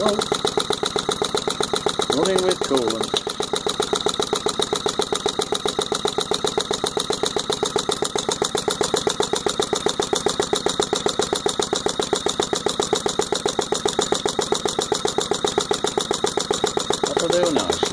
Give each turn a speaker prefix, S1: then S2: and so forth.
S1: Running with coolant. That'll do nice.